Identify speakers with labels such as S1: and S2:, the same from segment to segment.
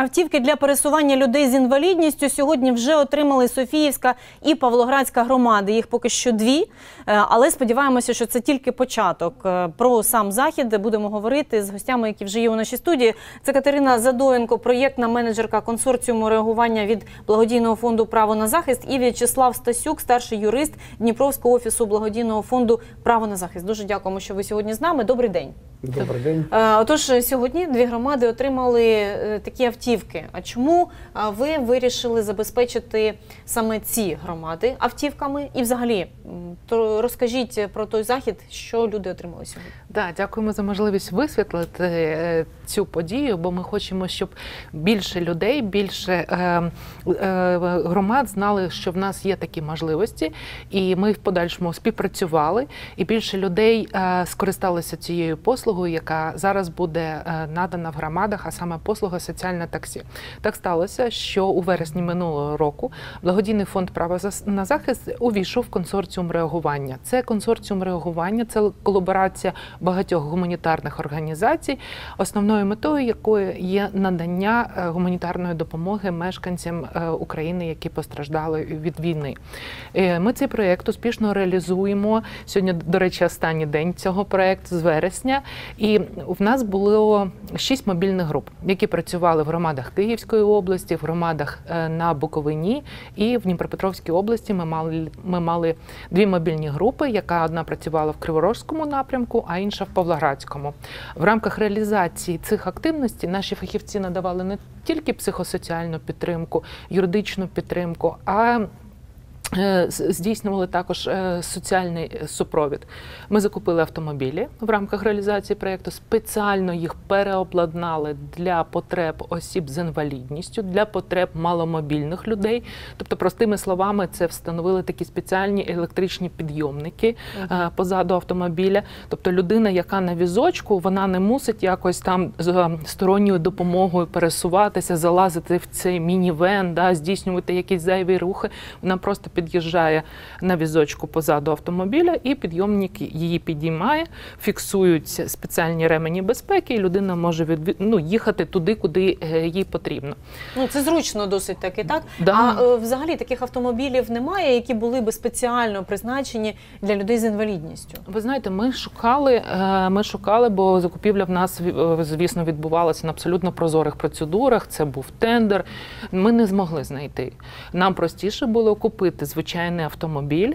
S1: Автівки для пересування людей з інвалідністю сьогодні вже отримали Софіївська і Павлоградська громади. Їх поки що дві, е, але сподіваємося, що це тільки початок. Е, Про сам захід будемо говорити з гостями, які вже є у нашій студії. Це Катерина Задоєнко, проєктна менеджерка консорціуму реагування від благодійного фонду Право на захист і В'ячеслав Стасюк, старший юрист Дніпровського офісу благодійного фонду Право на захист. Дуже дякуємо, що ви сьогодні з нами. Добрий день.
S2: Добрий день.
S1: Е, Отож, сьогодні дві громади отримали такі автівки. А чому ви вирішили забезпечити саме ці громади автівками? І, взагалі, то розкажіть про той захід, що люди отримали сьогодні.
S3: Да, дякуємо за можливість висвітлити е, цю подію, бо ми хочемо, щоб більше людей, більше е, е, громад знали, що в нас є такі можливості, і ми в подальшому співпрацювали, і більше людей е, скористалися цією послугою, яка зараз буде е, надана в громадах, а саме послуга соціальне таксі. Так сталося, що у вересні минулого року благодійний фонд право зас- на захист увійшов в консорціум реагування. Це консорціум реагування, це колаборація багатьох гуманітарних організацій, основною метою якої є надання е, гуманітарної допомоги мешканцям е, України, які постраждали від війни. Е, Ми цей проєкт успішно реалізуємо сьогодні. До речі, останній день цього проєкту з вересня. І в нас було шість мобільних груп, які працювали в громадах Київської області, в громадах е, на Буковині і в Дніпропетровській області. Ми мали ми мали дві мобільні групи, яка одна працювала в Криворожському напрямку, а інша в Павлоградському. В рамках реалізації цих активностей наші фахівці надавали не тільки психосоціальну підтримку, юридичну підтримку, а Здійснювали також е, соціальний супровід. Ми закупили автомобілі в рамках реалізації проєкту, спеціально їх переобладнали для потреб осіб з інвалідністю, для потреб маломобільних людей. Тобто, простими словами, це встановили такі спеціальні електричні підйомники е, позаду автомобіля. Тобто, людина, яка на візочку, вона не мусить якось там з е, сторонньою допомогою пересуватися, залазити в цей мінівен, да, здійснювати якісь зайві рухи. Вона просто під'їжджає на візочку позаду автомобіля, і підйомник її підіймає, фіксуються спеціальні ремені безпеки, і людина може від, ну, їхати туди, куди е, їй потрібно.
S1: Ну це зручно досить таки, так?
S3: Да.
S1: А е, взагалі таких автомобілів немає, які були би спеціально призначені для людей з інвалідністю.
S3: Ви знаєте, ми шукали, е, ми шукали, бо закупівля в нас звісно відбувалася на абсолютно прозорих процедурах. Це був тендер. Ми не змогли знайти. Нам простіше було купити звичайний автомобіль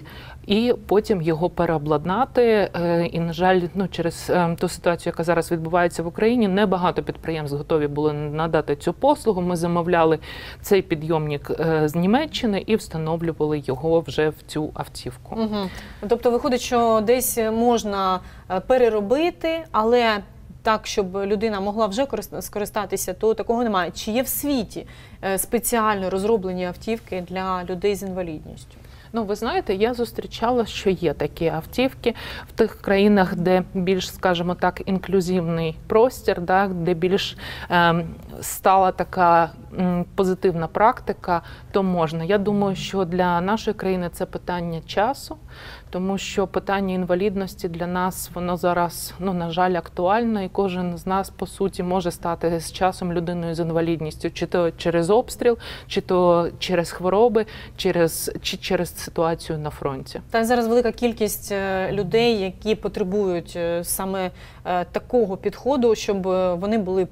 S3: і потім його переобладнати. Е, І, на жаль, ну через е, ту ситуацію, яка зараз відбувається в Україні, небагато підприємств готові були надати цю послугу. Ми замовляли цей підйомник е, з Німеччини і встановлювали його вже в цю автівку.
S1: Угу. Тобто виходить, що десь можна переробити, але так, щоб людина могла вже корис- скористатися, то такого немає. Чи є в світі е, спеціально розроблені автівки для людей з інвалідністю?
S3: Ну, ви знаєте, я зустрічала, що є такі автівки в тих країнах, де більш, скажімо так, інклюзивний простір, да, де більш ем, стала така позитивна практика, то можна. Я думаю, що для нашої країни це питання часу, тому що питання інвалідності для нас воно зараз, ну на жаль, актуальне, і кожен з нас по суті може стати з часом людиною з інвалідністю, чи то через обстріл, чи то через хвороби, через чи через ситуацію на фронті.
S1: Та зараз велика кількість е, людей, які потребують е, саме е, такого підходу, щоб вони були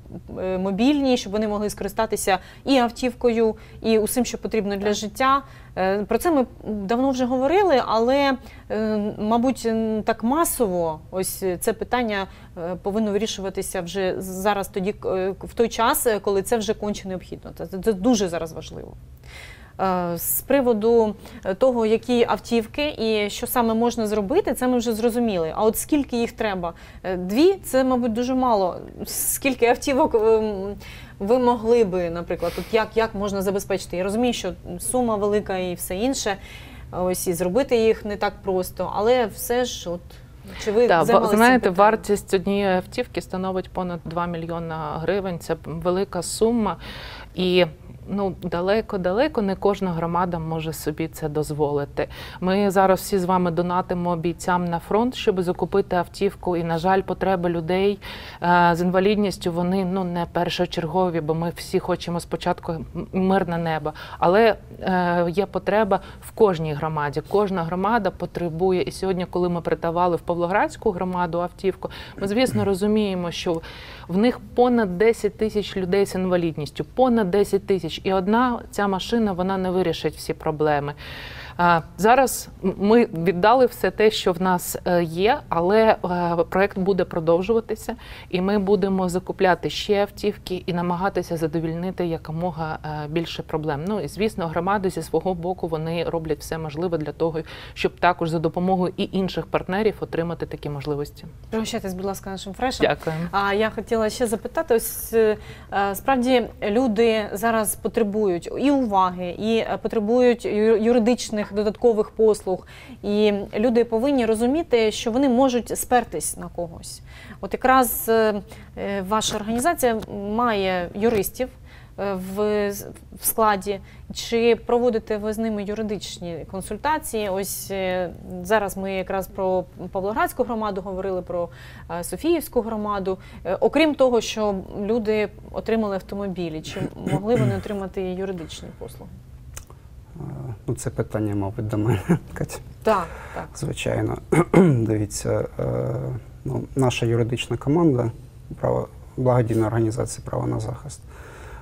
S1: мобільні, щоб вони могли скористатися і автівкою, і усім, що потрібно для
S3: Так.
S1: життя. Е, Про це ми давно вже говорили, але, е, мабуть, так масово ось це питання е, повинно вирішуватися вже зараз, тоді в той час, коли це вже конче необхідно. Це дуже зараз важливо. Е, З приводу е, того, які автівки і що саме можна зробити, це ми вже зрозуміли. А от скільки їх треба? Е, Дві це, мабуть, дуже мало. Скільки автівок ви могли би, наприклад, от як, як можна забезпечити? Я розумію, що сума велика і все інше. Ось і зробити їх не так просто, але все ж, от чи ви
S3: Так, знаєте, вартість однієї автівки становить понад 2 мільйона гривень. Це велика сума. І ну далеко-далеко не кожна громада може собі це дозволити. Ми зараз всі з вами донатимо бійцям на фронт, щоб закупити автівку. І, на жаль, потреби людей е, з інвалідністю вони ну не першочергові, бо ми всі хочемо спочатку мирне небо. Але е, є потреба в кожній громаді. Кожна громада потребує. І сьогодні, коли ми придавали в Павлоградську громаду автівку, ми звісно розуміємо, що в них понад 10 тисяч людей з інвалідністю, понад 10 тисяч, і одна ця машина вона не вирішить всі проблеми. Зараз ми віддали все те, що в нас е, є, але е, проект буде продовжуватися, і ми будемо закупляти ще автівки і намагатися задовільнити якомога е, більше проблем. Ну і звісно, громади зі свого боку вони роблять все можливе для того, щоб також за допомогою і інших партнерів отримати такі можливості.
S1: Пригощайтесь, будь ласка, нашим фрешем.
S3: Дякую.
S1: А я хотіла ще запитати: ось справді люди зараз потребують і уваги, і потребують юридичних додаткових послуг. І люди повинні розуміти, що вони можуть спертись на когось. От якраз е, е, ваша організація має юристів. е, В, складі, чи проводите ви з ними юридичні консультації? Ось зараз ми якраз про Павлоградську громаду говорили про Софіївську громаду. Окрім того, що люди отримали автомобілі, чи могли вони отримати юридичні послуги?
S2: Е, Ну, це питання, мабуть, до мене, Катя.
S1: Так, так.
S2: Звичайно. Дивіться, е, ну, наша юридична команда, право, благодійна організація Право на захист,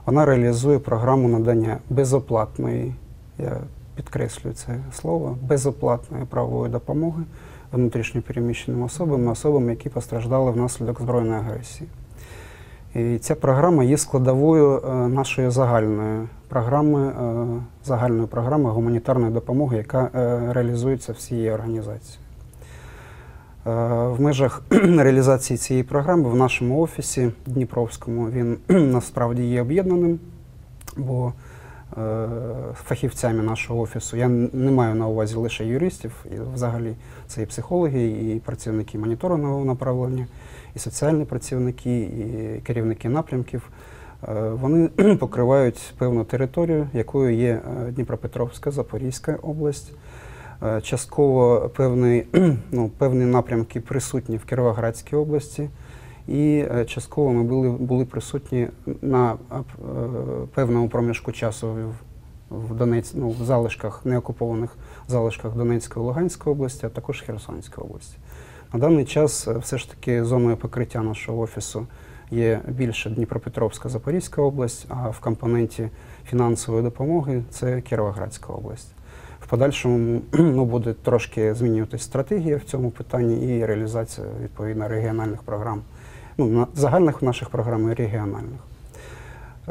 S2: вона реалізує програму надання безоплатної, я підкреслюю це слово, безоплатної правової допомоги внутрішньопереміщеним особам, особам, які постраждали внаслідок збройної агресії. І ця програма є складовою е, нашої загальної програми, е, загальної програми гуманітарної допомоги, яка е, реалізується всією організацією. В межах реалізації цієї програми в нашому офісі Дніпровському він насправді є об'єднаним, бо фахівцями нашого офісу я не маю на увазі лише юристів, і взагалі це і психологи, і працівники моніторингового направлення, і соціальні працівники, і керівники напрямків. Е, Вони покривають певну територію, якою є е, Дніпропетровська, Запорізька область. Е, Частково певні, ну, певні напрямки присутні в Кіровоградській області, і частково ми були, були присутні на певному проміжку часу в, в, Донець, ну, в залишках, неокупованих залишках Донецької Луганської області, а також Херсонської області. На даний час е, все ж таки зоною покриття нашого офісу є більше Дніпропетровська, Запорізька область, а в компоненті фінансової допомоги це Кіровоградська область. В подальшому ну, буде трошки змінюватися стратегія в цьому питанні і реалізація відповідно регіональних програм, ну, загальних наших програм і регіональних.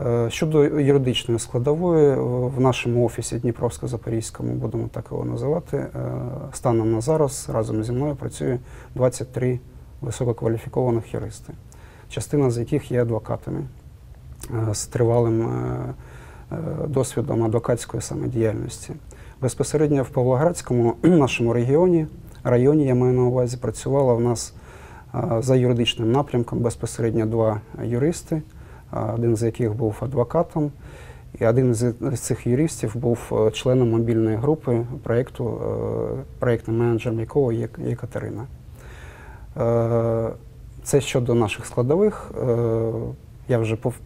S2: Е, Щодо юридичної складової, в нашому офісі Дніпровсько-Запорізькому, будемо так його називати, е, станом на зараз разом зі мною працює 23 висококваліфікованих юристи, частина з яких є адвокатами е, з тривалим е, е, досвідом адвокатської самодіяльності. Безпосередньо в Павлоградському нашому регіоні, районі я маю на увазі, працювало в нас е, за юридичним напрямком безпосередньо два юристи, е, один з яких був адвокатом, і один з цих юристів був е, членом мобільної групи проєкту, е, проєктним менеджером якого є Катерина. Е, Це щодо наших складових. Я вже пов-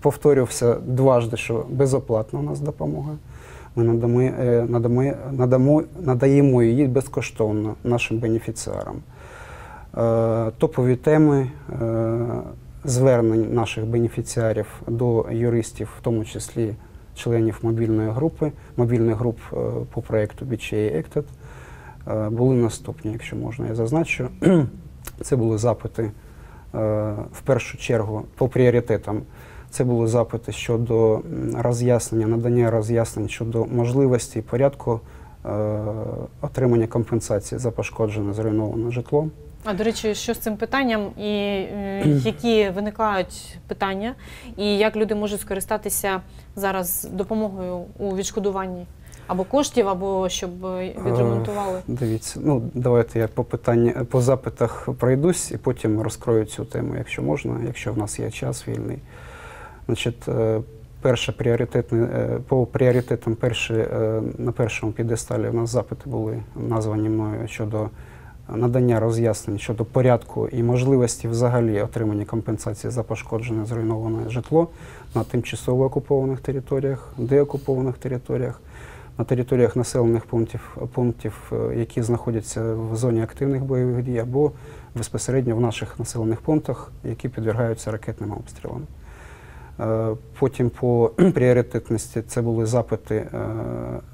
S2: повторювався дважди, що безоплатна у нас допомога. Ми надамо, надамо, надамо, надаємо її безкоштовно нашим бенефіціарам. Топові теми звернень наших бенефіціарів до юристів, в тому числі членів мобільної групи, мобільних груп е, по проєкту BCA Acted, е, були наступні, якщо можна, я зазначу. Це були запити е, в першу чергу по пріоритетам. Це були запити щодо роз'яснення, надання роз'яснень щодо можливості і порядку отримання компенсації за пошкоджене зруйноване житло.
S1: А до речі, що з цим питанням, і е, які виникають питання, і як люди можуть скористатися зараз допомогою у відшкодуванні або коштів, або щоб е, відремонтували?
S2: Дивіться, ну давайте я по питанні по запитах пройдусь і потім розкрою цю тему, якщо можна, якщо в нас є час вільний. Значить, е, перше пріоритетне, е, по пріоритетам перші, е, на першому підесталі у нас запити були названі мною щодо надання роз'яснень щодо порядку і можливості взагалі отримання компенсації за пошкоджене зруйноване житло на тимчасово окупованих територіях, деокупованих територіях, на територіях населених пунктів, пунктів, е, які знаходяться в зоні активних бойових дій, або безпосередньо в наших населених пунктах, які підвергаються ракетним обстрілам. Е, Потім по пріоритетності це були запити е,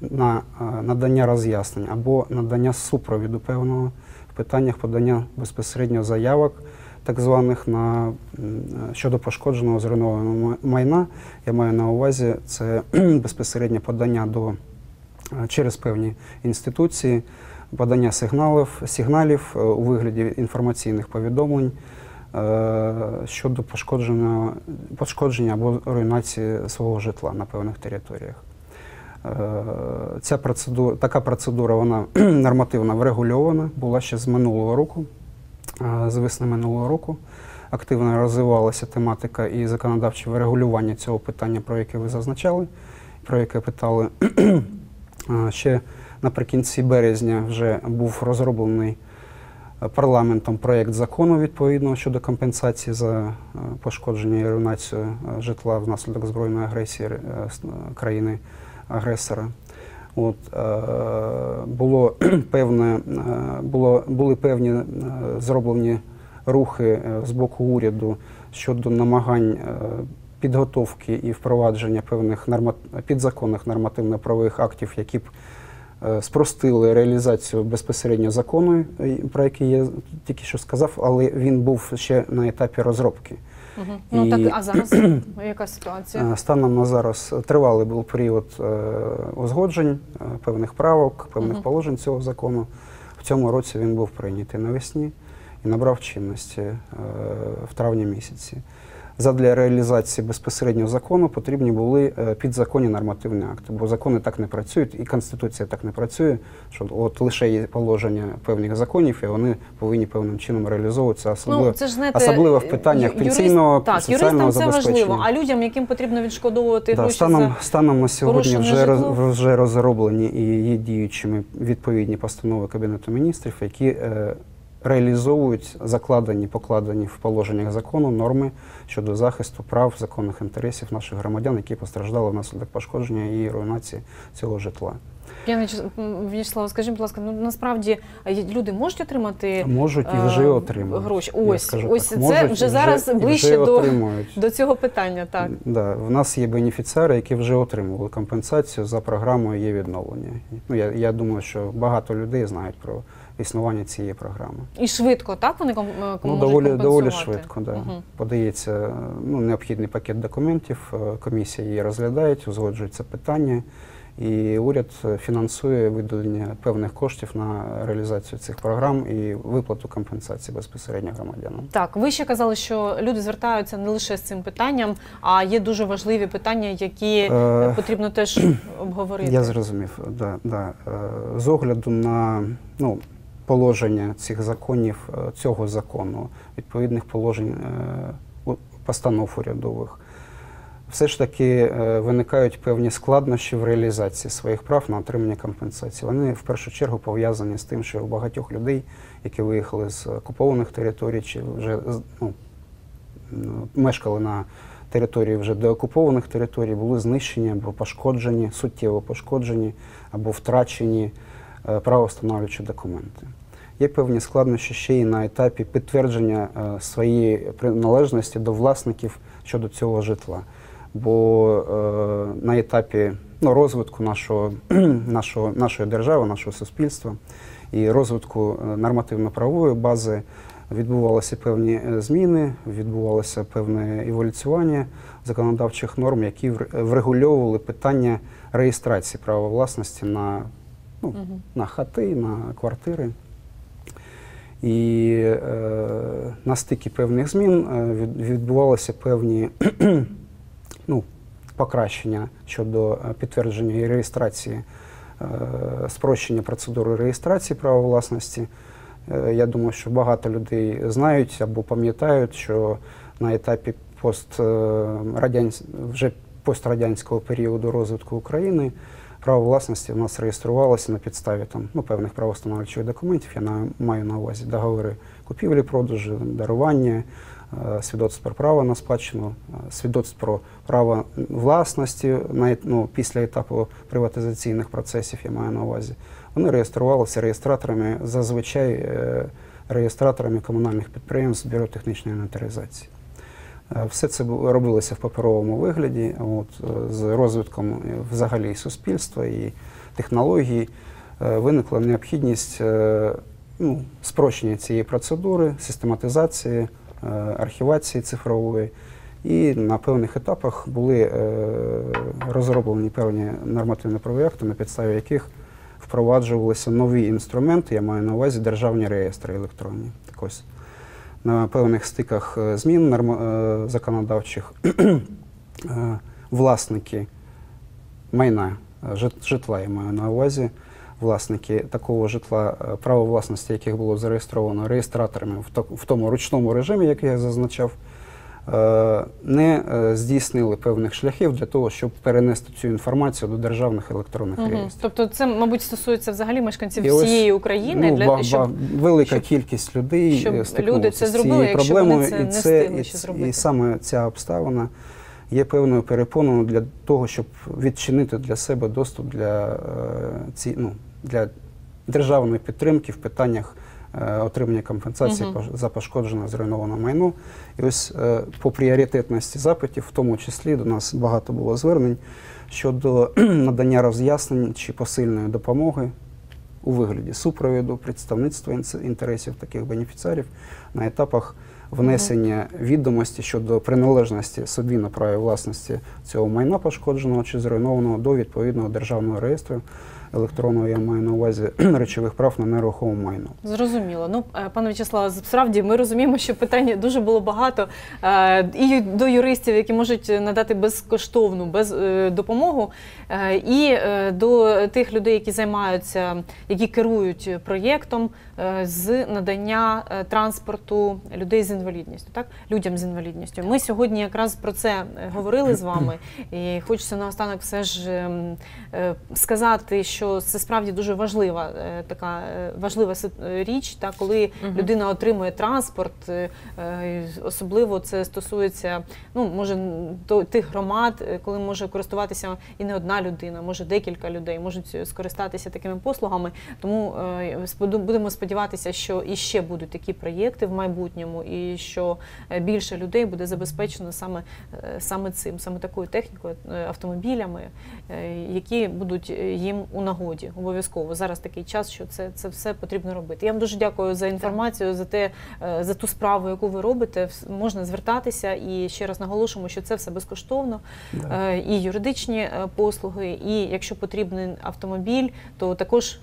S2: на надання роз'яснень або надання супровіду певного питаннях подання безпосередньо заявок, так званих на щодо пошкодженого зруйнованого майна. Я маю на увазі це безпосередньо подання до е, через певні інституції, подання сигналів, сигналів е, у вигляді інформаційних повідомлень е, щодо пошкодженого, пошкодження або руйнації свого житла на певних територіях. Е, Ця процедура, така процедура вона нормативно врегульована, була ще з минулого року, е, з весни минулого року. Активно розвивалася тематика і законодавче врегулювання цього питання, про яке ви зазначали, про яке питали. Е, Ще наприкінці березня вже був розроблений парламентом проєкт закону відповідного щодо компенсації за пошкодження і руйнацію житла внаслідок збройної агресії країни агресора. От, е, було певне, е, було, були певні е, зроблені рухи з боку уряду щодо намагань підготовки і впровадження певних норма... підзаконних нормативно-правових актів, які б спростили реалізацію безпосередньо закону, про який я тільки що сказав, але він був ще на етапі розробки.
S1: Мгм. Ну
S2: І-
S1: так, а зараз яка ситуація?
S2: Станом на зараз тривалий був період е, узгоджень е, певних правок, певних
S1: угу.
S2: положень цього закону. В цьому році він був прийнятий навесні і набрав чинності е, в травні місяці. Задля реалізації безпосередньо закону потрібні були е, підзаконні нормативні акти, бо закони так не працюють, і Конституція так не працює, що от лише є положення певних законів, і вони повинні певним чином реалізовуватися, особливо
S1: Ну, це ж знаєте,
S2: особливо в питаннях
S1: юрист-
S2: пенсійного,
S1: так,
S2: соціального
S1: це важливо, а людям, яким потрібно відшкодовувати
S2: Да,
S1: гроші
S2: станом,
S1: за
S2: станом на сьогодні вже, роз, вже розроблені і є діючими відповідні постанови Кабінету міністрів, які е, реалізовують закладені, покладені в положеннях закону норми щодо захисту прав законних інтересів наших громадян, які постраждали внаслідок пошкодження і руйнації цього житла.
S1: П'яне В'ячеслава, скажіть, будь ласка, ну насправді люди можуть отримати
S2: Можуть і вже
S1: е,
S2: отримують.
S1: гроші. Ось, ось
S2: так,
S1: це
S2: можуть
S1: вже зараз
S2: і
S1: ближче
S2: вже
S1: до-
S2: отримують.
S1: до цього питання. Так
S2: Да, в нас є бенефіціари, які вже отримували компенсацію за програмою є відновлення. Ну я, я думаю, що багато людей знають про існування цієї програми.
S1: і швидко, так вони ком, е,
S2: Ну,
S1: можуть
S2: доволі, доволі швидко. Да.
S1: Мгм.
S2: Подається ну, необхідний пакет документів, е, комісія її розглядає, узгоджується питання, і уряд фінансує виділення певних коштів на реалізацію цих програм і виплату компенсації безпосередньо громадянам.
S1: Так, ви ще казали, що люди звертаються не лише з цим питанням, а є дуже важливі питання, які
S2: Е,
S1: е, потрібно теж обговорити.
S2: Я зрозумів. Да, да. З огляду на ну, положення цих законів, е, цього закону, відповідних положень е, постанов урядових, все ж таки е, виникають певні складнощі в реалізації своїх прав на отримання компенсації. Вони в першу чергу пов'язані з тим, що у багатьох людей, які виїхали з окупованих територій, чи вже з- ну, мешкали на території вже деокупованих територій, були знищені або пошкоджені, суттєво пошкоджені або втрачені правовстановлюючі документи. Є певні складнощі ще й на етапі підтвердження е, своєї приналежності до власників щодо цього житла. Бо е, на етапі ну, розвитку нашого, нашого, нашої держави, нашого суспільства і розвитку е, нормативно-правової бази відбувалися певні е, зміни, відбувалося певне еволюціювання законодавчих норм, які вр- врегульовували питання реєстрації права власності на, ну,
S1: Мгм.
S2: на хати, на квартири. І е, на стикі певних змін е, відбувалися певні ну, покращення щодо е, підтвердження і реєстрації, е, спрощення процедури реєстрації права власності. Е, Я думаю, що багато людей знають або пам'ятають, що на етапі пострадянсь... вже пострадянського періоду розвитку України право власності в нас реєструвалося на підставі там, ну, певних правостановчих документів. Я на, маю на увазі договори купівлі, продажу, дарування, е, свідоцтв про право на спадщину, е, свідоцтв про право власності на, ну, після етапу приватизаційних процесів, я маю на увазі. Вони реєструвалися реєстраторами, зазвичай е, реєстраторами комунальних підприємств Бюро технічної інвентаризації. Е, Все це робилося в паперовому вигляді. От, е, з розвитком е, взагалі суспільства і технологій е, виникла необхідність ну, спрощення цієї процедури, систематизації, архівації цифрової. І на певних етапах були розроблені певні нормативні проєкти, на підставі яких впроваджувалися нові інструменти, я маю на увазі державні реєстри електронні. Так ось на певних стиках е, змін норм- е, законодавчих е, власники майна, житла, я маю на увазі, власники такого житла, право власності, яких було зареєстровано реєстраторами в то- в тому ручному режимі, який я зазначав, не е, здійснили певних шляхів для того, щоб перенести цю інформацію до державних електронних
S1: Мгм.
S2: реєстрів.
S1: Тобто, це, мабуть, стосується взагалі мешканців
S2: І ось,
S1: всієї України,
S2: ну,
S1: для
S2: ба-
S1: щоб
S2: велика
S1: щоб-
S2: кількість людей
S1: щоб
S2: е,
S1: люди це зробили, якщо вони
S2: проблемою,
S1: це
S2: і
S1: не встигли
S2: і,
S1: ще зробити.
S2: і саме ця обставина є певною перепоною для того, щоб відчинити для себе доступ для е, ці, ну, для державної підтримки в питаннях. Е, Отримання компенсації пош- за пошкоджене зруйноване майно. І ось е, по пріоритетності запитів, в тому числі до нас багато було звернень щодо надання роз'яснень чи посильної допомоги у вигляді супровіду, представництва інтересів таких бенефіціарів на етапах внесення відомості щодо приналежності собі на праві власності цього майна пошкодженого чи зруйнованого до відповідного державного реєстру електронного, я маю на увазі речових прав на нерухоме майно.
S1: Зрозуміло. Ну, е, пане В'ячеславе, справді ми розуміємо, що питань дуже було багато е, і до юристів, які можуть надати безкоштовну без, е, допомогу, і до тих людей, які займаються, які керують проєктом з надання е, транспорту людей з інвалідністю, так людям з інвалідністю. Ми сьогодні якраз про це е, говорили з вами, і хочеться наостанок все ж ем, е, сказати, що це справді дуже важлива е, така е, важлива е, річ, та коли людина отримує транспорт, е, е, особливо це стосується ну може тих громад, е, коли може користуватися і не одна людина, може декілька людей можуть е, скористатися такими послугами. Тому е, будемо сподіватися, що і ще будуть такі проєкти в майбутньому, і що е, більше людей буде забезпечено саме, е, саме цим, саме такою технікою, е, автомобілями, які будуть їм у нагоді. Обов'язково зараз такий час, що це, це все потрібно робити. Я вам дуже дякую за інформацію, за те, за ту справу, яку ви робите. Можна звертатися і ще раз наголошуємо, що це все безкоштовно.
S2: Да.
S1: І юридичні послуги, і якщо потрібен автомобіль, то також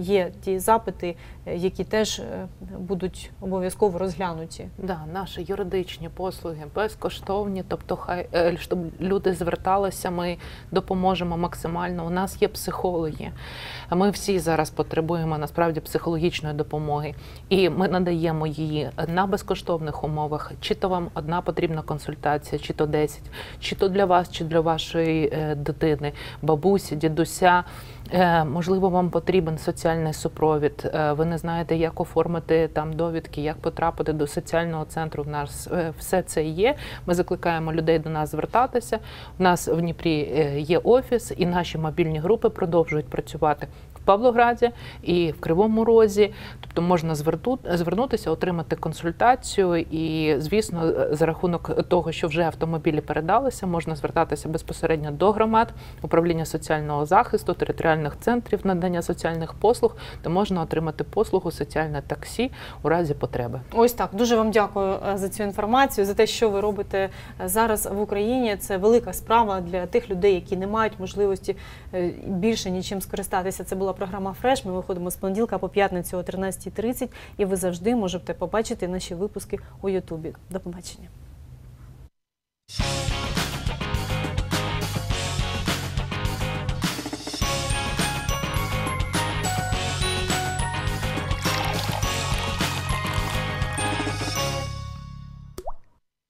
S1: є ті запити, які теж е, будуть обов'язково розглянуті.
S3: Да, наші юридичні послуги безкоштовні, тобто хай е, щоб люди зверталися, ми допоможемо максимально. У нас є психологи. Ми всі зараз потребуємо насправді психологічної допомоги, і ми надаємо її на безкоштовних умовах. Чи то вам одна потрібна консультація, чи то 10, чи то для вас, чи для вашої е, дитини, бабусі, дідуся. Можливо, вам потрібен соціальний супровід. Ви не знаєте, як оформити там довідки, як потрапити до соціального центру. В нас е, все це є. Ми закликаємо людей до нас звертатися. У нас в Дніпрі е, є офіс, і наші мобільні групи продовжують працювати Павлограді і в Кривому Розі. Тобто можна звернутися, отримати консультацію. І, звісно, за рахунок того, що вже автомобілі передалися, можна звертатися безпосередньо до громад, управління соціального захисту, територіальних центрів надання соціальних послуг, де можна отримати послугу соціальне таксі у разі потреби.
S1: Ось так. Дуже вам дякую е, за цю інформацію, за те, що ви робите е, зараз в Україні. Це велика справа для тих людей, які не мають можливості е, більше нічим скористатися. Це була програма Фреш. Ми виходимо з понеділка по п'ятницю о 13.30, і ви завжди можете побачити наші випуски у Ютубі. До побачення.